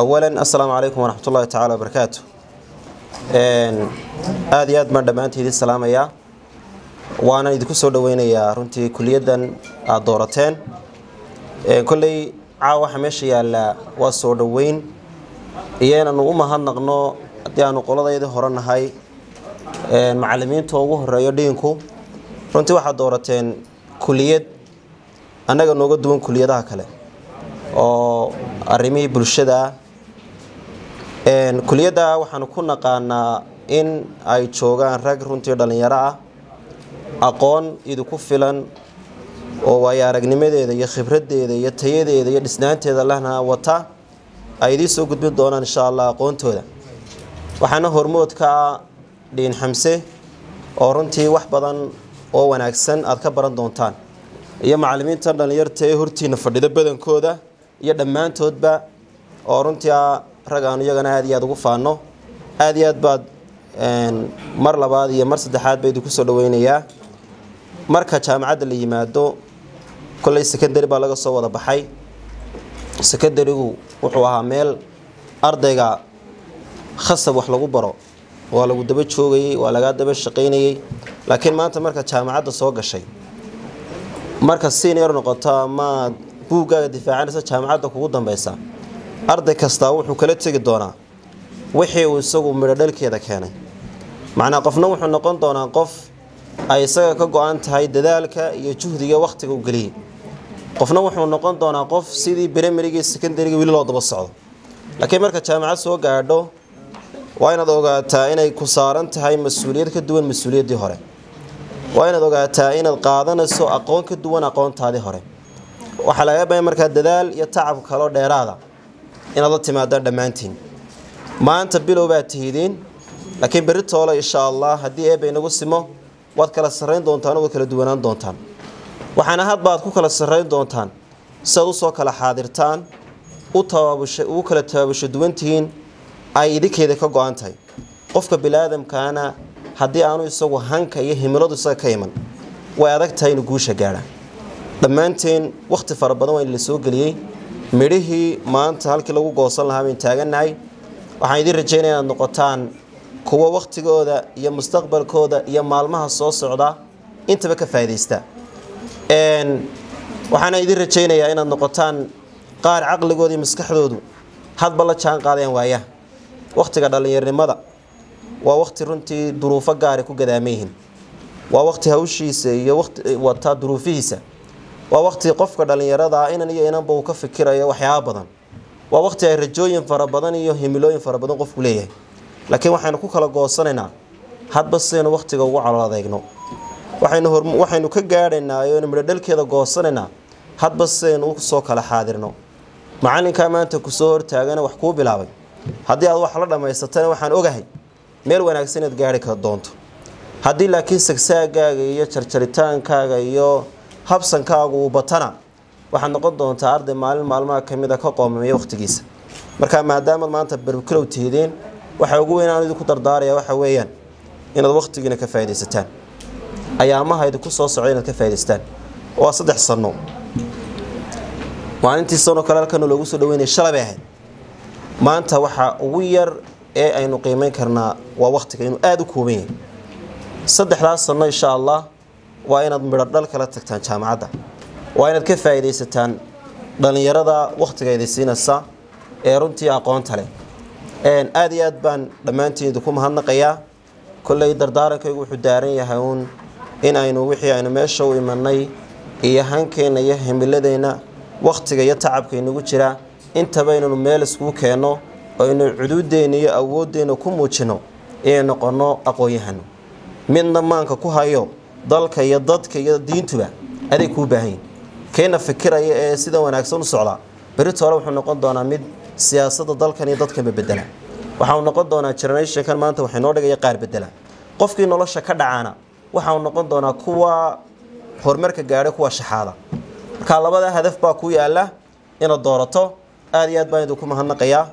awalan assalaamu calaykum waraxmat ullahi tacaala wabarakaatu aada iyo aad baan dhammaantii idin salaamayaa waana idinku soo dhaweynayaa runtii kuliyaddan aada doorateen kolley caawa waxaa meesha yaallaa waa soo dhoweyn iyo inaanu u mahadnaqno haddii aanu qoladaydii hore nahay macallimiinta ugu horeeyo dhiinku runtii waxaad doorateen kuliyad annaga nooga duwan kuliyadaha kale oo arrimihii bulshada ah kuliyadda waxaanu ku naqaanaa in ay joogaan rag runtii dhallinyaro ah aqoon idinku filan oo waayo aragnimadeeda iyo khibraddeeda iyo tayadeeda iyo dhisnaanteeda lehna wata ay idiin soo gudbin doonaan insha allah aqoontooda. Waxaana hormoodka ah dhiin xamse oo runtii wax badan oo wanaagsan aad ka baran doontaan. Iyo macallimiintan dhallinyarta ee hortiina fadhida badankooda iyo dhammaantoodba oo runtii a rag aanu iyagana aada iyo aada ugu faano. Aada iyo aad baad mar labaad iyo mar saddexaad ba idinku soo dhaweynayaa. Marka jaamacadda la yimaado kolley secondary baa laga soo wada baxay. Secondarigu wuxuu ahaa meel ardayga khasab wax lagu baro waa lagu daba joogayey waa lagaa daba shaqaynayey. Laakiin maanta marka jaamacadda soo gashay marka senior noqoto ama buuggaaga difaacanaysa jaamacadda kugu dambeysa arday kastaa wuxuu kala tegi doonaa wixii uu isagu midho dhalkeeda keenay. Macnaa qofna wuxuu noqon doonaa qof ay isaga ka go-an tahay dadaalka iyo juhdiga wakhtiga u geliyey qofna wuxuu noqon doonaa qof sidii brimarigii secondarigi weli loo daba socdo. Laakiin marka jaamacad soo gaadho waa inaad ogaataa inay ku saaran tahay mas'uuliyad ka duwan mas'uuliyaddii hore. Waa inaad ogaataa inaad qaadanayso aqoon ka duwan aqoontaadii hore. Waxaa laga baya markaa dadaal iyo tacab kaloo dheeraada inaad la timaadaan dhammaantiin. Maanta bilow baad tihidiin laakiin berri toole insha allah haddii eebba inagu simo waad kala sarrayn doontaan oo kala duwanaan doontaan. Waxaana hadba aad ku kala sarrayn doontaan si aad u soo kala xaadirtaan ugu kala tabaabusho duwan tihiin ay idinkeeda ka go-an tahay. Qofka bili-aadamkaana haddii aanu isagu hanka iyo himiladu isaga ka iman way adag tahay inuu guusha gaadha. Dhammaanteen wakhti fara badan waa in la soo geliyey midhihii maanta halkii lagu goosan lahaa bayn taagannahay waxaan idiin rajaynaya inaad noqotaan kuwa wakhtigooda iyo mustaqbalkooda iyo maalmaha soo socda intaba ka faa'iidaysta. Waxaana idiin rajaynayaa inaad noqotaan qaar caqligooda iyo maskaxdoodu hadba la jaan qaadayaan waayaha wakhtiga dhallinyarnimada waa wakhti runtii duruufo gaari ku gadaaman yihiin. Waa wakhti hawshiisa iyo wati wataa duruufihiisa waa wakhti qofka dhallinyarada inan iyo inanba uu ka fikirayo waxyaaba badan. Waa wakhti ay rajooyin fara badan iyo himilooyin fara badan qofku leeyahay. Laakiin waxaynu ku kala goosanaynaa hadba sidaynu wakhtiga ugu calool adeegno. Waxaynu ka gaadhaynaa aynu midho dhalkeeda goosanaynaa hadba sidaynu u soo kala xaadirno. Macallinkaa maanta ku soo hortaagana wax kuu bilaabay. Haddii aad wax la dhammaysatana waxaan ogahay meel wanaagsan inaad gaari ka doonto. Haddii laakiin sagsaagaaga iyo jarjaritaankaaga iyo habsankaagu uu batana. Waxaad noqon doontaa arday maalin maalmaha ka mid a ka qoomamaya wakhtigiisa marka maadaamaad maanta barkilow tihdeen waxa ugu weyn aan idinku dardaaraya waxa weeyaan inaad wakhtigiina ka faaidaysataan ayaamaha idinku soo socda inaad ka faa'idaystaan waa saddex sanno maalintii sanoo kale halkan loogu soo dhaweynaya shalay ahayd. Maanta waxaa ugu yar ee aynu qiimeyn karnaa waa wakhtiga inuu aada u kooban yahay. Saddexdaas sanno insha allah waa inaad midho dhal kala tagtaan jaamacadda? Waa inaad ka faa'iidaysataan dhallinyarada wakhtiga idinsiinaysa ee runtii aqoonta leh? Aada iyo aad baan dhammaantiin idinku mahadnaqayaa. Kolley dardaarankaygu wuxuu daaran yahay uun in aynu wixii aynu meesha u imanay iyo hankeenna iyo himiladeenna wakhtiga iyo tacabka inagu jira. Intaba inaynu meel iskugu keenno oo aynu cuduuddeenna iyo awooddeenna ku muujinno inay noqonno aqoon-yahano midna maanka ku hayo dalka iyo dadka iyo diintuba aday kuu baahan yihiin keenna fikiraya ee sida wanaagsan u socdaa berito hore wuxuu noqon doonaa mid siyaasadda dalkan iyo dadkanba bedela waxau noqon doonaa generationkan maanta waxay noo dhigaya qaar bedela qofkii nolosha ka dhacaana waxau noqon doonaa kuwa horumarka gaadhay kuwa shaxaada marka labada hadaf baa ku yaalla inaad doorato. Aada iyo aad baan idinku mahadnaqayaa